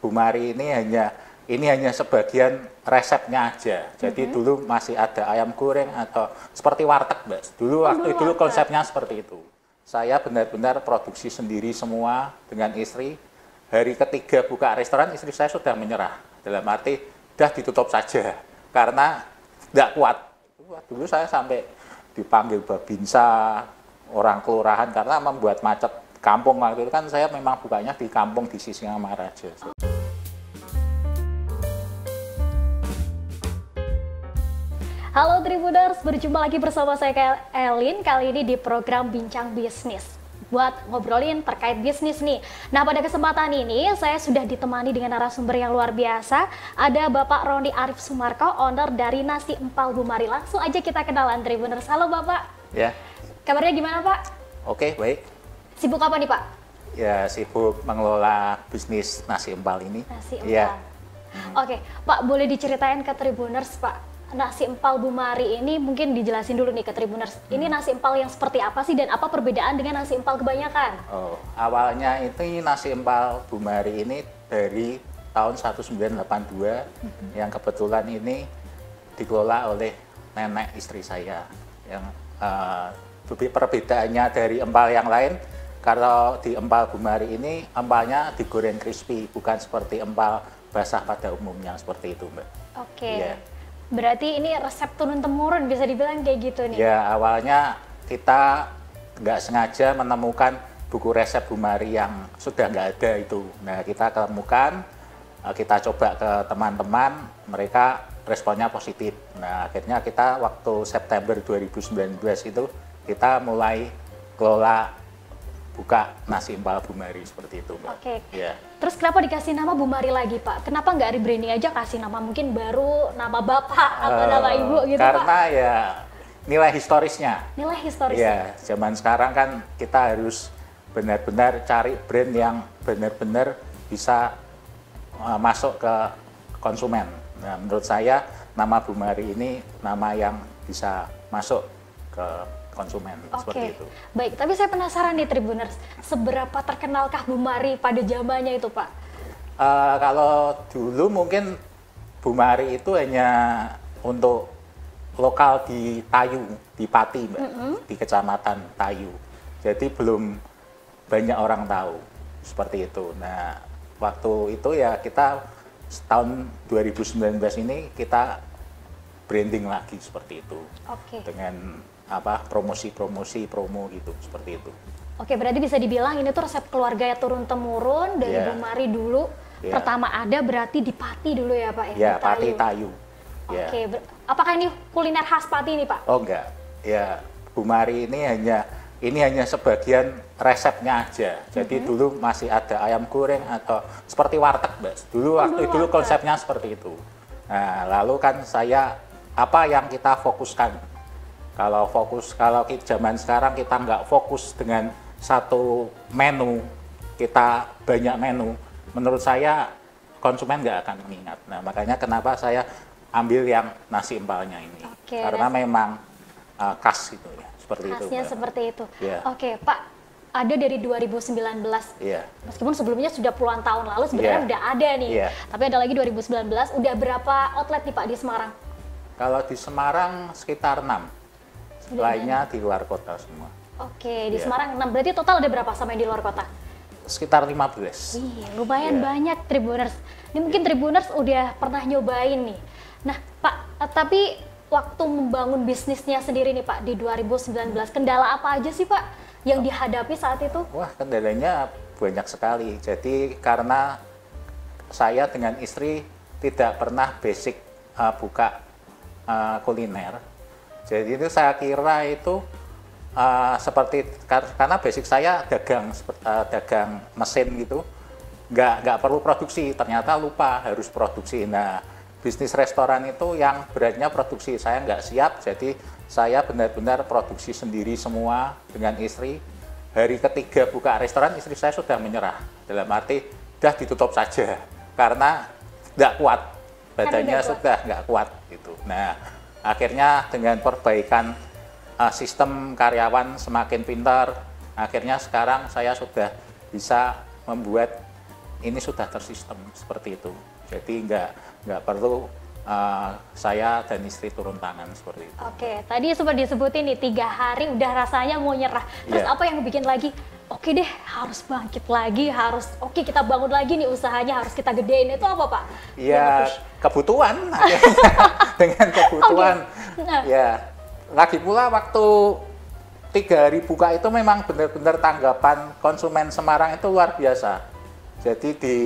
Bu Mari ini hanya ini hanya sebagian resepnya aja. Jadi Mhm. dulu masih ada ayam goreng atau seperti warteg, Mbak. Dulu waktu dulu warteg. konsepnya seperti itu. Saya benar-benar produksi sendiri semua dengan istri. Hari ketiga buka restoran, istri saya sudah menyerah. Dalam arti, udah ditutup saja. Karena tidak kuat. Dulu saya sampai dipanggil babinsa, orang kelurahan, karena membuat macet kampung waktu itu kan saya memang bukanya di kampung di Sisingamaraja. Halo Tribuners, berjumpa lagi bersama saya Kak Elin kali ini di program Bincang Bisnis buat ngobrolin terkait bisnis nih. Nah pada kesempatan ini saya sudah ditemani dengan narasumber yang luar biasa. Ada Bapak Roni Arif Sumarko, owner dari Nasi Empal Bumari. Langsung aja kita kenalan Tribuners. Halo Bapak, Ya, kabarnya gimana Pak? oke baik. Sibuk apa nih Pak? Ya sibuk mengelola bisnis nasi empal ini. Nasi Empal. Iya. Oke, Pak boleh diceritain ke Tribuners Pak nasi empal Bumari ini mungkin dijelasin dulu nih ke Tribuners. Ini Hmm. nasi empal yang seperti apa sih dan apa perbedaan dengan nasi empal kebanyakan? Oh, awalnya itu nasi empal Bumari ini dari tahun 1982 yang kebetulan ini dikelola oleh nenek istri saya. Yang lebih perbedaannya dari empal yang lain, kalau di empal Bumari ini empalnya digoreng crispy, bukan seperti empal basah pada umumnya seperti itu, Mbak. Oke. Iya. Berarti ini resep turun temurun bisa dibilang kayak gitu nih. Ya awalnya kita nggak sengaja menemukan buku resep Bumari yang sudah nggak ada itu. Nah kita temukan, eh, kita coba ke teman-teman, mereka responnya positif. Nah akhirnya kita waktu September 2019 itu kita mulai kelola buka nasi empal Bumari seperti itu. Mbak. Oke. Ya. Terus kenapa dikasih nama Bumari lagi Pak? Kenapa nggak rebranding aja kasih nama mungkin baru nama bapak atau Eh, nama ibu gitu Karena Pak? ya nilai historisnya. Nilai historis. Iya, zaman sekarang kan kita harus benar-benar cari brand yang benar-benar bisa uh, masuk ke konsumen. Nah, menurut saya nama Bumari ini nama yang bisa masuk ke konsumen Oke, seperti itu. baik. Tapi saya penasaran nih Tribuners, seberapa terkenalkah Bumari pada zamannya itu Pak? Uh, kalau dulu mungkin Bumari itu hanya untuk lokal di Tayu, di Pati, Mbak, di kecamatan Tayu. Jadi belum banyak orang tahu seperti itu. Nah, waktu itu ya kita tahun 2019 ini kita branding lagi seperti itu Oke. dengan apa promosi-promosi promo gitu seperti itu. Oke, berarti bisa dibilang ini tuh resep keluarga ya turun temurun dari Iya. Bumari dulu. Iya. Pertama ada berarti di Pati dulu ya Pak ya? Di Pati Tayu. Tayu. Ya. Oke, ber- apakah ini kuliner khas Pati ini Pak? Oh enggak, ya Bumari ini hanya ini hanya sebagian resepnya aja. Jadi Mhm. dulu masih ada ayam goreng atau seperti warteg, Mbak. Dulu waktu Oh, dulu dulu warteg. konsepnya seperti itu. Nah, lalu kan saya apa yang kita fokuskan? Kalau fokus kalau ki- zaman sekarang kita nggak fokus dengan satu menu, kita banyak menu. Menurut saya konsumen nggak akan mengingat. Nah, makanya kenapa saya ambil yang nasi empalnya ini Oke, karena nasi- memang uh, khas gitu ya seperti itu Khasnya Mbak. seperti itu. Iya. Oke, Pak. Ada dari 2019. Iya. Meskipun sebelumnya sudah puluhan tahun lalu sebenarnya Iya. udah ada nih. Iya. Tapi ada lagi 2019. Udah berapa outlet nih Pak di Semarang? Kalau di Semarang sekitar 6. Lainnya di luar kota semua. Oke, di Iya. Semarang 6. Berarti total ada berapa sama yang di luar kota? Sekitar 15. Wih, lumayan Iya. banyak Tribuners. Ini mungkin Tribuners udah pernah nyobain nih. Nah, Pak, eh, tapi waktu membangun bisnisnya sendiri nih Pak di 2019, kendala apa aja sih Pak yang dihadapi saat itu? Wah, kendalanya banyak sekali. Jadi karena saya dengan istri tidak pernah basic uh, buka uh, kuliner. Jadi itu saya kira itu uh, seperti kar- karena basic saya dagang uh, dagang mesin gitu, nggak nggak perlu produksi. Ternyata lupa harus produksi. Nah, bisnis restoran itu yang beratnya produksi saya nggak siap. Jadi saya benar-benar produksi sendiri semua dengan istri. Hari ketiga buka restoran istri saya sudah menyerah. Dalam arti sudah ditutup saja karena nggak kuat badannya sudah nggak kuat gitu. Nah akhirnya dengan perbaikan uh, sistem karyawan semakin pintar, akhirnya sekarang saya sudah bisa membuat ini sudah tersistem seperti itu. Jadi nggak nggak perlu uh, saya dan istri turun tangan seperti itu. Oke, tadi sempat disebutin nih tiga hari udah rasanya mau nyerah. Terus Iya. apa yang bikin lagi? Oke deh, harus bangkit lagi, harus oke kita bangun lagi nih usahanya, harus kita gedein itu apa pak? Ya kebutuhan dengan kebutuhan. Nah. Ya lagi pula waktu tiga hari buka itu memang benar-benar tanggapan konsumen Semarang itu luar biasa. Jadi di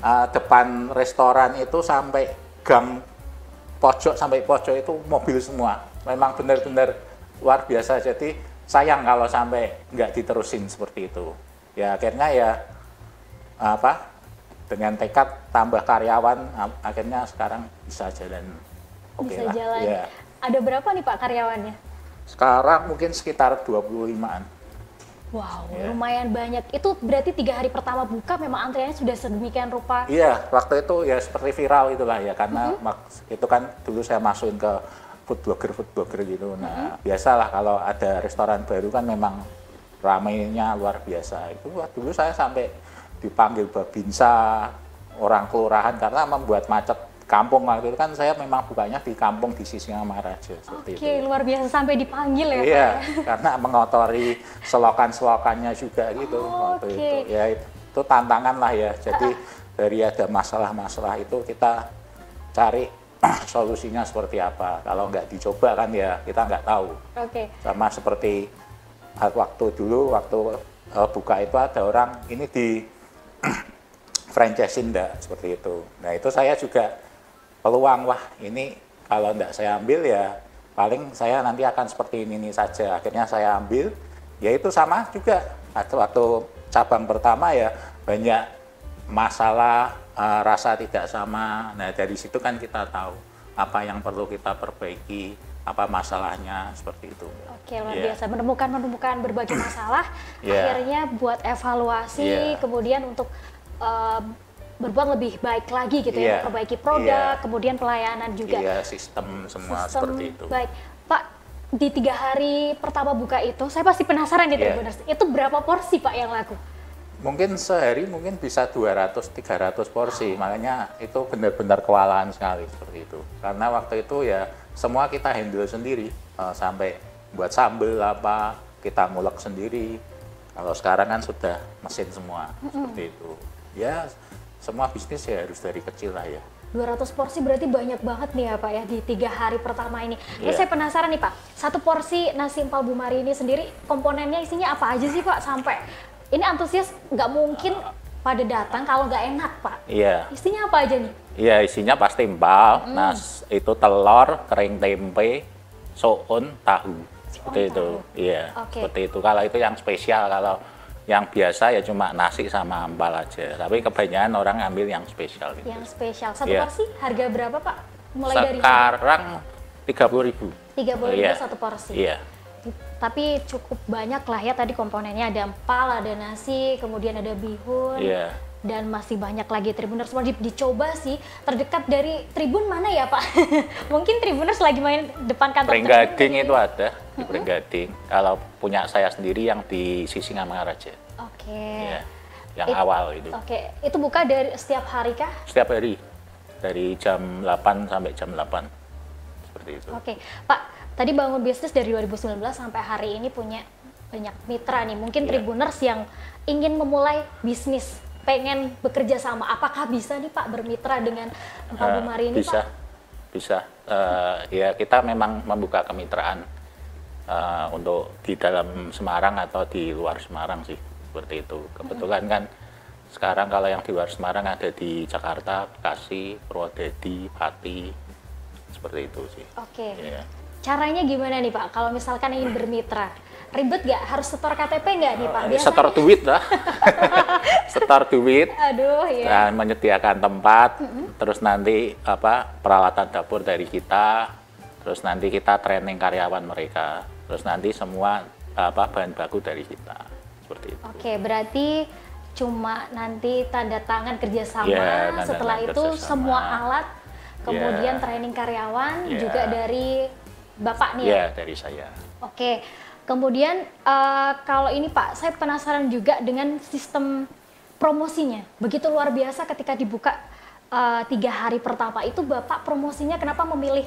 uh, depan restoran itu sampai gang pojok sampai pojok itu mobil semua. Memang benar-benar luar biasa. Jadi sayang kalau sampai nggak diterusin seperti itu. Ya akhirnya ya apa dengan tekad tambah karyawan akhirnya sekarang bisa jalan oke Bisa lah. jalan. Ya. Ada berapa nih pak karyawannya? Sekarang mungkin sekitar 25-an. Wow, Iya. lumayan banyak. Itu berarti tiga hari pertama buka memang antriannya sudah sedemikian rupa. Iya, waktu itu ya seperti viral itulah ya karena Mm-hmm. mak- itu kan dulu saya masukin ke food blogger food blogger gitu. Nah, biasalah kalau ada restoran baru kan memang ramainya luar biasa. Itu wah, dulu saya sampai dipanggil babinsa orang kelurahan karena membuat macet kampung waktu itu kan saya memang bukanya di kampung di Sisingamaraja seperti Oke, itu. luar biasa sampai dipanggil ya. Iya, ya? karena mengotori selokan-selokannya juga gitu Oh, waktu oke. itu. Ya itu, itu tantangan lah ya. Jadi dari ada masalah-masalah itu kita cari solusinya seperti apa. Kalau nggak dicoba kan ya kita nggak tahu. Oke, Sama seperti uh, waktu dulu waktu uh, buka itu ada orang ini di franchise enggak seperti itu. Nah itu saya juga peluang wah ini kalau enggak saya ambil ya paling saya nanti akan seperti ini, ini saja. Akhirnya saya ambil, ya itu sama juga. Waktu, waktu cabang pertama ya banyak masalah uh, rasa tidak sama. Nah dari situ kan kita tahu apa yang perlu kita perbaiki, apa masalahnya seperti itu. oke luar Iya. biasa. Menemukan menemukan berbagai masalah, Iya. akhirnya buat evaluasi, Iya. kemudian untuk eh, berbuat lebih baik lagi gitu ya, Iya. memperbaiki produk, Iya. kemudian pelayanan juga. Iya sistem semua Sistem seperti itu. Baik, Pak. Di tiga hari pertama buka itu, saya pasti penasaran nih, Iya. Tribuners. Itu berapa porsi Pak yang laku? Mungkin sehari mungkin bisa 200-300 porsi, makanya itu benar-benar kewalahan sekali seperti itu. Karena waktu itu ya semua kita handle sendiri, eh, sampai buat sambel apa kita ngulek sendiri. Kalau sekarang kan sudah mesin semua seperti itu. Ya semua bisnis ya harus dari kecil lah ya. 200 porsi berarti banyak banget nih ya Pak ya di tiga hari pertama ini. Terus Iya. saya penasaran nih Pak, satu porsi nasi empal bumari ini sendiri komponennya isinya apa aja sih Pak sampai ini antusias nggak mungkin pada datang kalau nggak enak Pak. Iya. Isinya apa aja nih? Iya isinya pasti empal, nah s- itu telur, kering tempe, soun, tahu seperti Soun, itu. tahu. Iya, Oke. seperti itu. Kalau itu yang spesial, kalau yang biasa ya cuma nasi sama empal aja. Tapi kebanyakan orang ambil yang spesial gitu. Yang spesial. Satu Iya. porsi harga berapa Pak? Mulai dari Sekarang tiga puluh ribu. 30.000 Iya. satu porsi. Iya, Tapi cukup banyak lah ya tadi komponennya ada empal, ada nasi, kemudian ada bihun. iya. dan masih banyak lagi Tribuners mau di- dicoba sih terdekat dari Tribun mana ya Pak? Mungkin Tribuners lagi main depan kantor Pringgading itu ada di Pringgading. Kalau punya saya sendiri yang di Sisingamaraja, Oke. ya, yang It- awal itu. Oke, itu buka dari setiap hari kah? Setiap hari dari jam 8 sampai jam 8 seperti itu. Oke, Pak. Tadi bangun bisnis dari 2019 sampai hari ini punya banyak mitra nih. Mungkin Iya. Tribuners yang ingin memulai bisnis, pengen bekerja sama. Apakah bisa nih Pak bermitra dengan Pak Eh, Bumari ini bisa, Pak? bisa. Eh, ya kita memang membuka kemitraan eh, untuk di dalam Semarang atau di luar Semarang sih seperti itu. Kebetulan kan sekarang kalau yang di luar Semarang ada di Jakarta, Bekasi, Purwodadi, Pati, seperti itu sih. Oke. Iya. Caranya gimana nih Pak? Kalau misalkan ingin bermitra, ribet nggak? Harus setor KTP nggak nih Pak? Eh, Setor duit lah, setor duit. Aduh ya. dan menyediakan tempat, terus nanti apa peralatan dapur dari kita, terus nanti kita training karyawan mereka, terus nanti semua apa bahan baku dari kita, seperti itu. Oke, berarti cuma nanti tanda tangan kerjasama. Iya, tanda Setelah tangan itu kerjasama. semua alat, kemudian Iya. training karyawan Iya. juga dari bapak nih ya. Ya dari saya. Oke, kemudian eh, kalau ini Pak, saya penasaran juga dengan sistem promosinya begitu luar biasa ketika dibuka uh, tiga hari pertama itu bapak promosinya kenapa memilih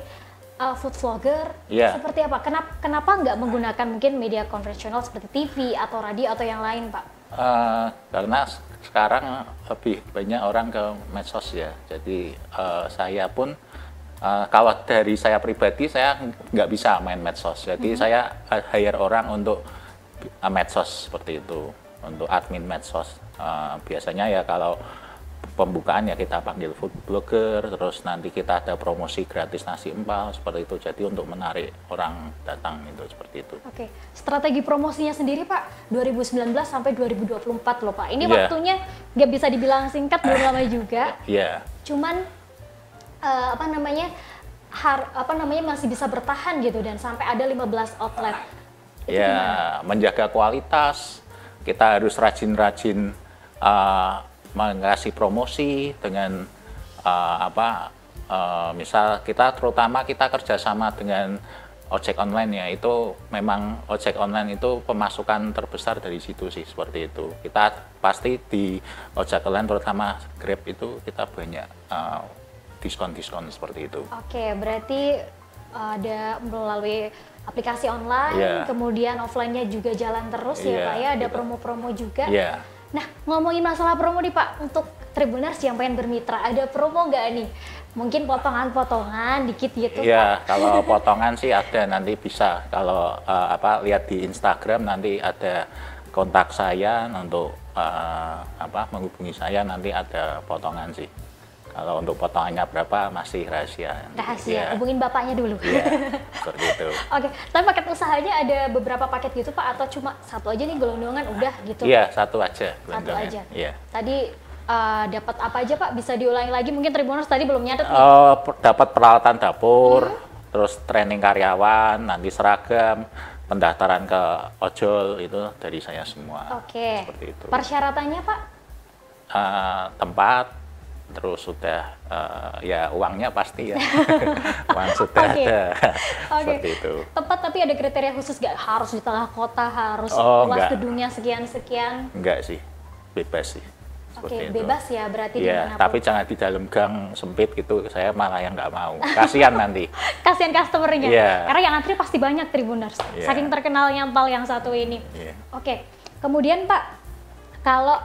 uh, food vlogger yeah. seperti apa kenapa kenapa nggak menggunakan mungkin media konvensional seperti TV atau radio atau yang lain pak uh, karena sekarang lebih banyak orang ke medsos ya jadi uh, saya pun uh, kalau dari saya pribadi saya nggak bisa main medsos jadi mm -hmm. saya hire orang untuk medsos seperti itu untuk admin medsos Uh, biasanya ya kalau pembukaan ya kita panggil food blogger, terus nanti kita ada promosi gratis nasi empal seperti itu. Jadi untuk menarik orang datang itu seperti itu. Oke, strategi promosinya sendiri Pak 2019 sampai 2024 loh Pak. Ini yeah. waktunya nggak bisa dibilang singkat belum lama juga. Iya. Yeah. Cuman uh, apa namanya har, apa namanya masih bisa bertahan gitu dan sampai ada 15 outlet. ya, menjaga kualitas. Kita harus rajin-rajin uh, mengasih promosi dengan uh, apa uh, misal kita terutama kita kerjasama dengan ojek online ya itu memang ojek online itu pemasukan terbesar dari situ sih seperti itu kita pasti di ojek online terutama Grab itu kita banyak diskon-diskon seperti itu. Oke berarti ada melalui aplikasi online yeah. kemudian offline-nya juga jalan terus yeah, ya iya, Pak ya ada gitu. promo-promo juga. Yeah Nah, ngomongin masalah promo nih Pak, untuk Tribuners yang pengen bermitra, ada promo nggak nih? Mungkin potongan-potongan dikit gitu Iya, kalau potongan sih ada nanti bisa. Kalau uh, apa lihat di Instagram nanti ada kontak saya untuk uh, apa menghubungi saya nanti ada potongan sih. Kalau untuk potongannya berapa masih rahasia. Rahasia. Ya. Hubungin bapaknya dulu. Iya. seperti itu. Oke, tapi paket usahanya ada beberapa paket gitu Pak atau cuma satu aja nih gelondongan udah gitu? Iya, satu aja. Satu aja. Iya. Tadi uh, dapat apa aja Pak? Bisa diulangi lagi mungkin Tribuners tadi belum nyatet nih. Uh, dapat peralatan dapur, hmm. terus training karyawan, nanti seragam, pendaftaran ke ojol itu dari saya semua. Oke. Seperti itu. Persyaratannya Pak? Uh, tempat, terus sudah uh, ya uangnya pasti ya uang sudah okay. ada okay. seperti itu tempat tapi ada kriteria khusus gak harus di tengah kota harus oh, luas gedungnya sekian sekian enggak sih bebas sih Oke, okay, bebas ya berarti ya, tapi jangan di dalam gang sempit gitu. Saya malah yang nggak mau. Kasihan nanti. Kasihan customernya. Yeah. Karena yang antri pasti banyak Tribuners. Yeah. Saking terkenalnya Pal yang satu ini. Yeah. Oke. Okay. Kemudian Pak, kalau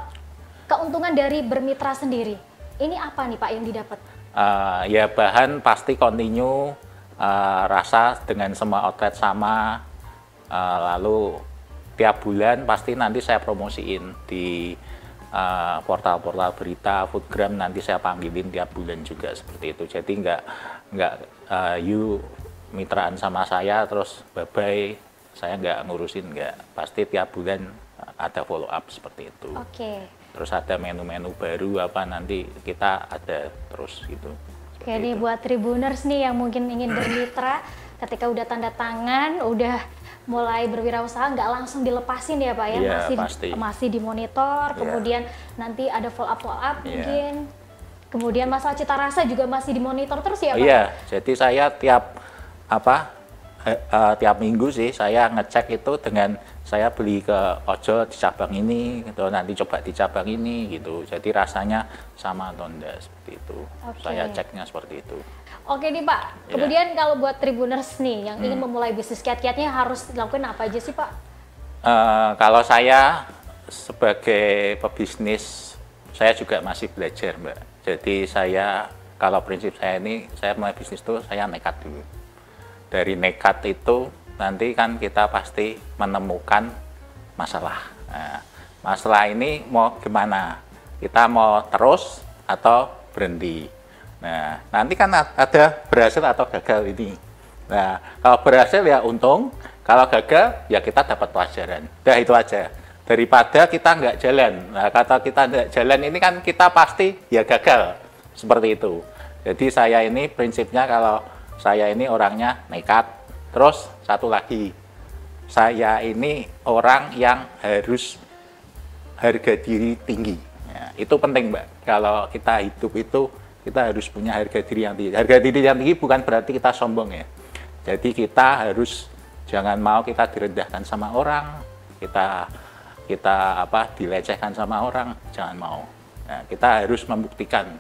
keuntungan dari bermitra sendiri, ini apa nih Pak yang didapat? Uh, ya bahan pasti kontinu, uh, rasa dengan semua outlet sama, uh, lalu tiap bulan pasti nanti saya promosiin di portal-portal uh, berita, foodgram nanti saya panggilin tiap bulan juga seperti itu. Jadi nggak nggak uh, you mitraan sama saya terus bye bye saya nggak ngurusin nggak pasti tiap bulan ada follow up seperti itu. Oke. Okay terus ada menu-menu baru apa nanti kita ada terus gitu. Jadi buat tribuners nih yang mungkin ingin bermitra ketika udah tanda tangan, udah mulai berwirausaha nggak langsung dilepasin ya Pak ya, ya masih pasti. masih dimonitor, ya. kemudian nanti ada follow up follow up ya. mungkin. Kemudian masalah cita rasa juga masih dimonitor terus ya Pak? Iya, jadi saya tiap apa uh, tiap minggu sih saya ngecek itu dengan saya beli ke ojol di cabang ini gitu. Nanti coba di cabang ini gitu. Jadi rasanya sama atau enggak seperti itu. Okay. saya ceknya seperti itu. Oke nih pak. Ya. kemudian kalau buat tribuners nih yang hmm. ingin memulai bisnis kiat-kiatnya harus dilakukan apa aja sih pak? Uh, kalau saya sebagai pebisnis saya juga masih belajar mbak. Jadi saya kalau prinsip saya ini saya mulai bisnis itu saya nekat dulu dari nekat itu nanti kan kita pasti menemukan masalah. Nah, masalah ini mau gimana? Kita mau terus atau berhenti? Nah, nanti kan ada berhasil atau gagal ini. Nah, kalau berhasil ya untung, kalau gagal ya kita dapat pelajaran. Udah itu aja. Daripada kita nggak jalan. Nah, kata kita nggak jalan ini kan kita pasti ya gagal. Seperti itu. Jadi saya ini prinsipnya kalau saya ini orangnya nekat, Terus satu lagi, saya ini orang yang harus harga diri tinggi. Ya, itu penting, Mbak. Kalau kita hidup itu kita harus punya harga diri yang tinggi. Harga diri yang tinggi bukan berarti kita sombong ya. Jadi kita harus jangan mau kita direndahkan sama orang, kita kita apa dilecehkan sama orang, jangan mau. Nah, kita harus membuktikan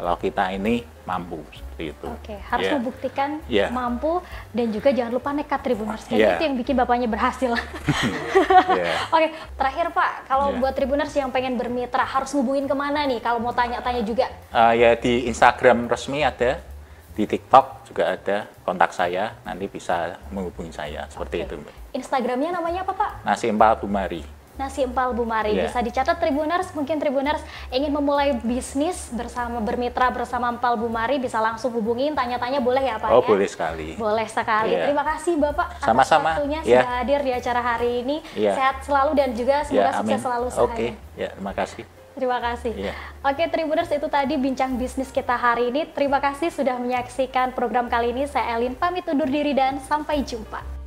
kalau kita ini mampu seperti itu. Oke, harus Ya. membuktikan Yeah. mampu dan juga jangan lupa nekat Tribuners. Kayaknya Yeah. itu yang bikin bapaknya berhasil. Ya. Oke, terakhir Pak, kalau Yeah. buat Tribuners yang pengen bermitra harus ngubungin ke mana nih? Kalau mau tanya-tanya juga. Eh, ya di Instagram resmi ada, di TikTok juga ada kontak saya, nanti bisa menghubungi saya seperti itu. Mbak. Instagramnya namanya apa Pak? Nasi Empal Bumari. Nasi Empal Bumari. Iya. Bisa dicatat Tribuners, mungkin Tribuners ingin memulai bisnis bersama bermitra bersama Empal Bumari bisa langsung hubungin, tanya-tanya boleh ya Pak Oh ya? boleh sekali. Boleh sekali. Iya. Terima kasih Bapak atas Sama-sama. waktunya Iya. sudah hadir di acara hari ini. Iya. Sehat selalu dan juga semoga Ya, sukses selalu Oke, usahanya. ya terima kasih. Terima kasih. Iya. Oke, Tribuners itu tadi bincang bisnis kita hari ini. Terima kasih sudah menyaksikan program kali ini. Saya Elin pamit undur diri dan sampai jumpa.